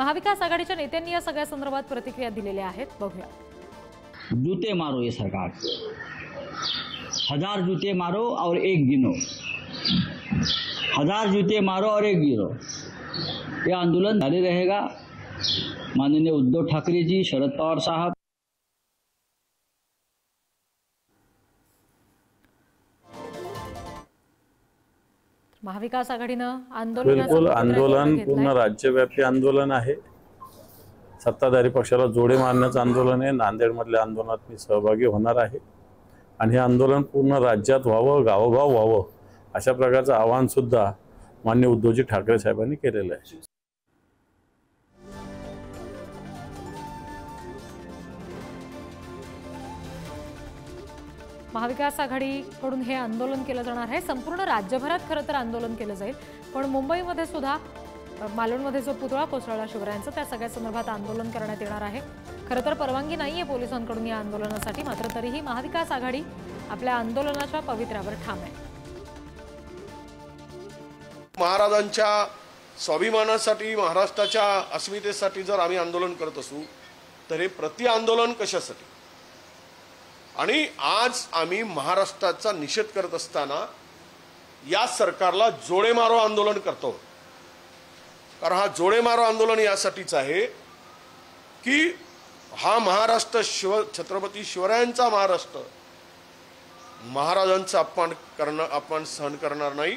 महाविकास आघाडीच्या नेत्यांनी या सगळ्या संदर्भात प्रतिक्रिया दिलेल्या आहेत. बघूया. जूते मारो ये सरकार. हजार जूते मारो और एक गिनो. हजार जूते मारो और एक गिनो. हे आंदोलन झाले रहेगा. माननीय उद्धव ठाकरेजी शरद पवार साहब महाविकास आघाडीनं बिलकुल आंदोलनाचा आंदोलन. पूर्ण राज्यव्यापी आंदोलन आहे. सत्ताधारी पक्षाला जोडे मारण्याचं आंदोलन आहे. नांदेडमधल्या आंदोलनात मी सहभागी होणार आहे. आणि हे आंदोलन पूर्ण राज्यात व्हावं गावोगाव व्हावं अशा प्रकारचं आवाहन सुद्धा मान्य उद्धवजी ठाकरे साहेबांनी केलेलं आहे. महाविकास आघाडीकडून हे आंदोलन केलं जाणार आहे. संपूर्ण राज्यभरात खरं तर आंदोलन केलं जाईल. पण मुंबईमध्ये सुद्धा मालवणमध्ये जो पुतळा कोसळला शिवरायांचा त्या सगळ्या संदर्भात आंदोलन करण्यात येणार आहे. खरं तर परवानगी नाही आहे पोलिसांकडून या आंदोलनासाठी मात्र तरीही महाविकास आघाडी आपल्या आंदोलनाच्या पवित्र्यावर ठाम आहे. महाराजांच्या स्वाभिमानासाठी महाराष्ट्राच्या अस्मितेसाठी जर आम्ही आंदोलन करत असू तर हे प्रति आंदोलन कशासाठी? आणि आज आम्ही महाराष्ट्राचा निषेध करत असताना या सरकारला जोडे मारो आंदोलन करतो. कारण हा जोडे मारो आंदोलन यासाठीच आहे की हा महाराष्ट्र शिव छत्रपती शिवरायांचा महाराष्ट्र. महाराजांचा अपमान करणं अपमान सहन करणार नाही.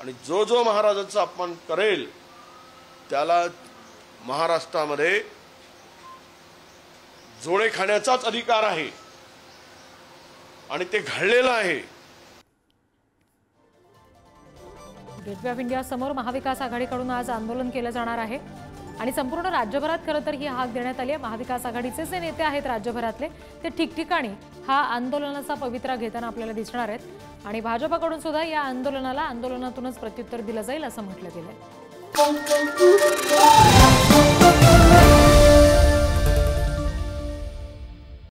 आणि जो जो महाराजांचा अपमान करेल त्याला महाराष्ट्रामध्ये जोडे खाण्याचाच अधिकार आहे. आणि ते घडलेलं आहे. गेटवे ऑफ इंडिया समोर महाविकास आघाडीकडून आज आंदोलन केलं जाणार आहे. आणि संपूर्ण राज्यभरात खरं तर ही हाक देण्यात आली आहे. महाविकास आघाडीचे जे नेते आहेत राज्यभरातले ते ठिकठिकाणी हा आंदोलनाचा पवित्रा घेताना आपल्याला दिसणार आहेत. आणि भाजपाकडून सुद्धा या आंदोलनाला आंदोलनातूनच प्रत्युत्तर दिलं जाईल असं म्हटलं गेलंय.